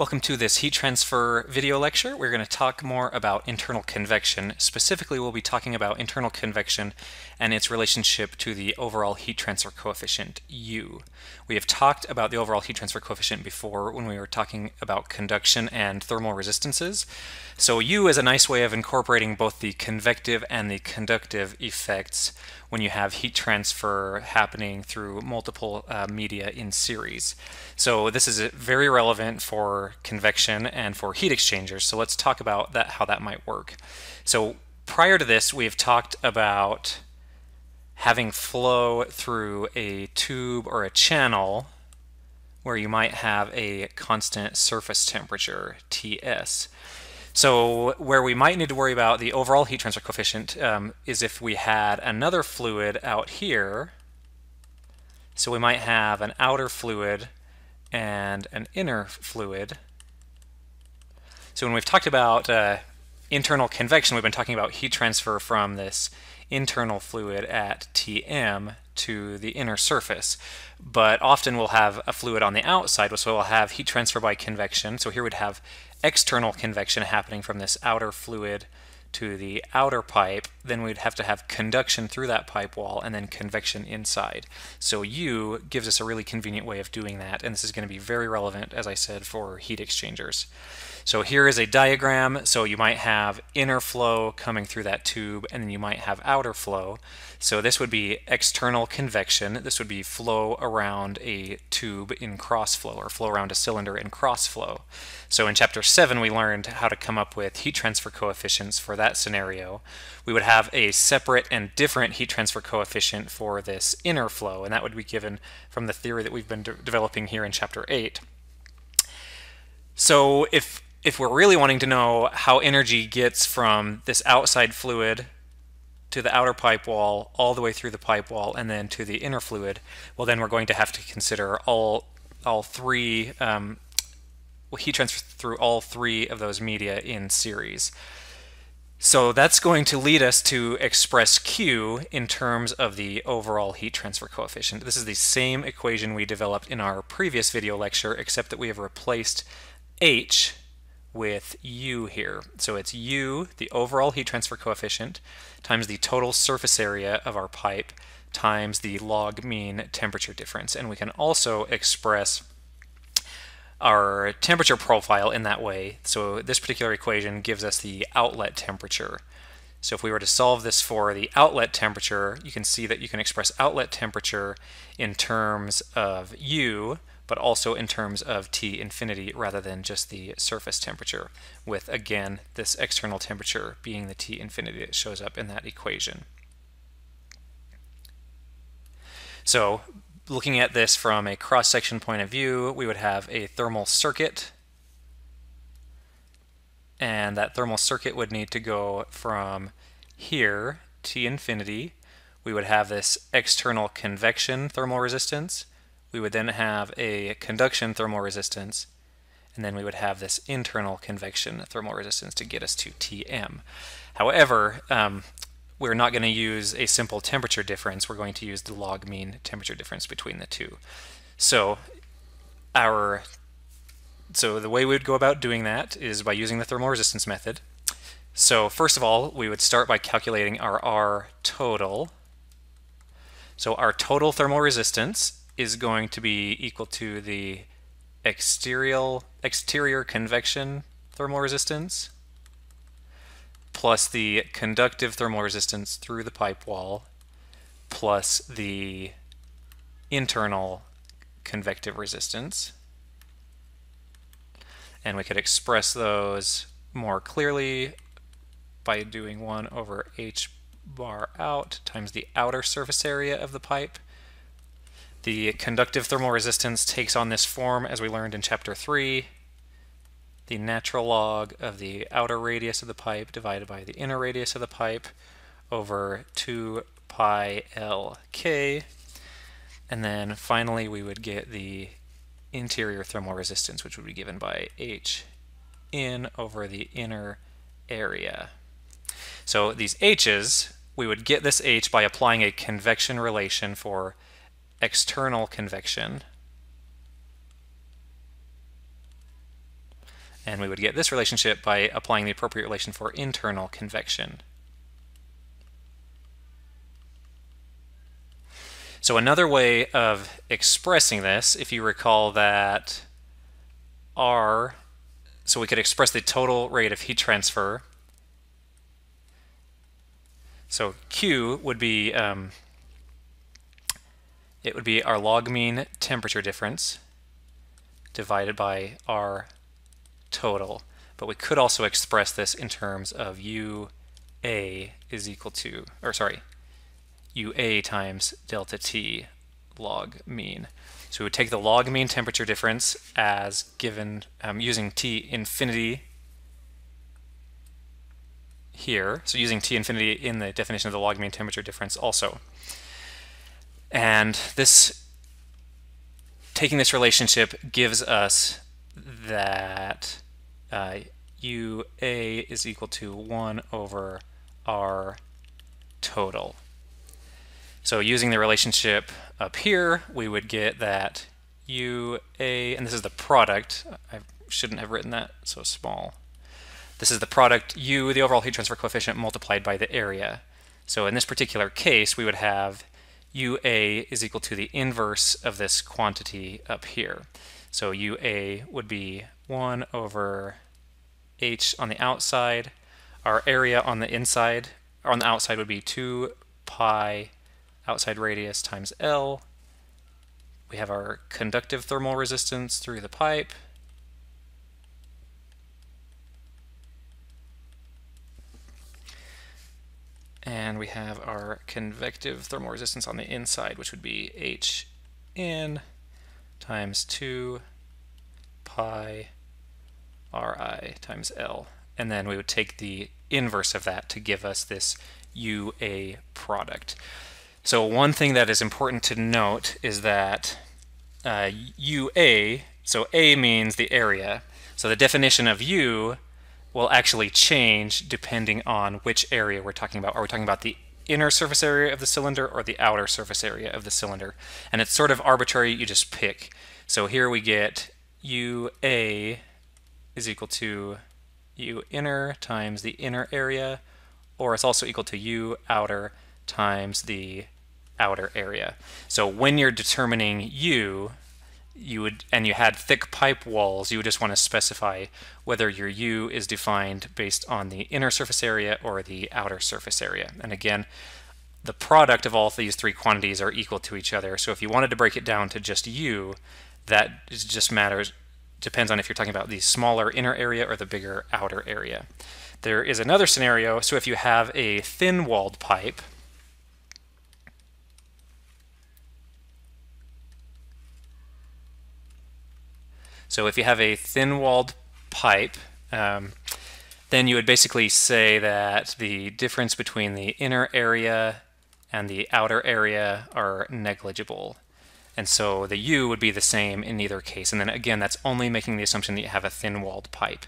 Welcome to this heat transfer video lecture. We're going to talk more about internal convection. Specifically, we'll be talking about internal convection and its relationship to the overall heat transfer coefficient, U. We have talked about the overall heat transfer coefficient before when we were talking about conduction and thermal resistances. So U is a nice way of incorporating both the convective and the conductive effects when you have heat transfer happening through multiple uh, media in series. So this is very relevant for convection and for heat exchangers. So let's talk about that how that might work. So prior to this, we've talked about having flow through a tube or a channel where you might have a constant surface temperature, Ts. So where we might need to worry about the overall heat transfer coefficient um, is if we had another fluid out here. So we might have an outer fluid and an inner fluid. So when we've talked about uh, internal convection, we've been talking about heat transfer from this internal fluid at Tm to the inner surface. But often we'll have a fluid on the outside, so we'll have heat transfer by convection. So here we'd have external convection happening from this outer fluid to the outer pipe, then we'd have to have conduction through that pipe wall and then convection inside. So U gives us a really convenient way of doing that, and this is going to be very relevant, as I said, for heat exchangers. So here is a diagram. So you might have inner flow coming through that tube, and then you might have outer flow. So this would be external convection. This would be flow around a tube in cross flow, or flow around a cylinder in cross flow. So in chapter 7, we learned how to come up with heat transfer coefficients for that scenario. We would have a separate and different heat transfer coefficient for this inner flow, and that would be given from the theory that we've been de developing here in chapter 8. So if if we're really wanting to know how energy gets from this outside fluid to the outer pipe wall, all the way through the pipe wall, and then to the inner fluid, well, then we're going to have to consider all all three um, heat transfer through all three of those media in series. So that's going to lead us to express Q in terms of the overall heat transfer coefficient. This is the same equation we developed in our previous video lecture, except that we have replaced H with U here. So it's U, the overall heat transfer coefficient, times the total surface area of our pipe, times the log mean temperature difference. And we can also express our temperature profile in that way. So this particular equation gives us the outlet temperature. So if we were to solve this for the outlet temperature, you can see that you can express outlet temperature in terms of U, but also in terms of T infinity rather than just the surface temperature, with again this external temperature being the T infinity that shows up in that equation. So looking at this from a cross-section point of view, we would have a thermal circuit, and that thermal circuit would need to go from here, T infinity, we would have this external convection thermal resistance, we would then have a conduction thermal resistance, and then we would have this internal convection thermal resistance to get us to Tm. However, um, we're not going to use a simple temperature difference. We're going to use the log mean temperature difference between the two. So our so the way we would go about doing that is by using the thermal resistance method. So first of all, we would start by calculating our R total. So our total thermal resistance is going to be equal to the exterior, exterior convection thermal resistance plus the conductive thermal resistance through the pipe wall plus the internal convective resistance. And we could express those more clearly by doing 1 over h bar out times the outer surface area of the pipe the conductive thermal resistance takes on this form as we learned in chapter 3. The natural log of the outer radius of the pipe divided by the inner radius of the pipe over 2 pi L K. And then finally we would get the interior thermal resistance, which would be given by H in over the inner area. So these H's, we would get this H by applying a convection relation for external convection And we would get this relationship by applying the appropriate relation for internal convection. So another way of expressing this, if you recall that R, so we could express the total rate of heat transfer. So Q would be, um, it would be our log mean temperature difference divided by our total. But we could also express this in terms of UA is equal to, or sorry, UA times delta T log mean. So we would take the log mean temperature difference as given um, using T infinity here, so using T infinity in the definition of the log mean temperature difference also. And this, taking this relationship gives us that uh, UA is equal to 1 over R total. So using the relationship up here, we would get that UA, and this is the product. I shouldn't have written that so small. This is the product U, the overall heat transfer coefficient, multiplied by the area. So in this particular case, we would have UA is equal to the inverse of this quantity up here. So UA would be 1 over H on the outside. Our area on the inside, or on the outside would be 2 pi outside radius times L. We have our conductive thermal resistance through the pipe. And we have our convective thermal resistance on the inside, which would be H in times 2 pi Ri times L. And then we would take the inverse of that to give us this UA product. So one thing that is important to note is that uh, UA, so A means the area. So the definition of U will actually change depending on which area we're talking about. Are we talking about the inner surface area of the cylinder or the outer surface area of the cylinder? And it's sort of arbitrary, you just pick. So here we get UA is equal to U inner times the inner area, or it's also equal to U outer times the outer area. So when you're determining U, you would and you had thick pipe walls, you would just want to specify whether your U is defined based on the inner surface area or the outer surface area. And again, the product of all of these three quantities are equal to each other. So if you wanted to break it down to just U, that just matters depends on if you're talking about the smaller inner area or the bigger outer area. There is another scenario, so if you have a thin-walled pipe, So if you have a thin-walled pipe, um, then you would basically say that the difference between the inner area and the outer area are negligible. And so the U would be the same in either case. And then again, that's only making the assumption that you have a thin-walled pipe.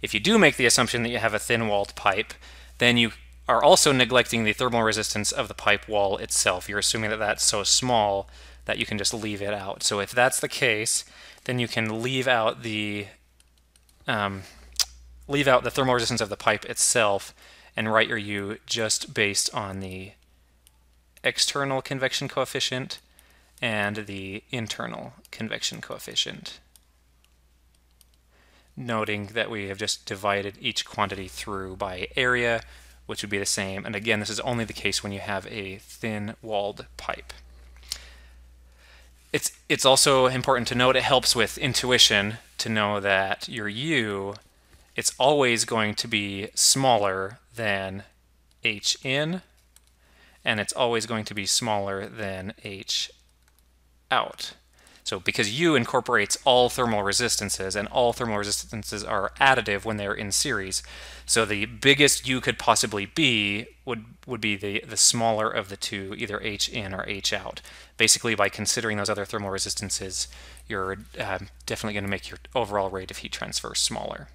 If you do make the assumption that you have a thin-walled pipe, then you are also neglecting the thermal resistance of the pipe wall itself. You're assuming that that's so small that you can just leave it out. So if that's the case, then you can leave out the um, leave out the thermal resistance of the pipe itself and write your U just based on the external convection coefficient and the internal convection coefficient. Noting that we have just divided each quantity through by area, which would be the same. And again, this is only the case when you have a thin-walled pipe. It's, it's also important to note it helps with intuition to know that your U, it's always going to be smaller than H in, and it's always going to be smaller than H out. So because U incorporates all thermal resistances, and all thermal resistances are additive when they're in series, so the biggest U could possibly be would, would be the, the smaller of the two, either H in or H out. Basically, by considering those other thermal resistances, you're uh, definitely going to make your overall rate of heat transfer smaller.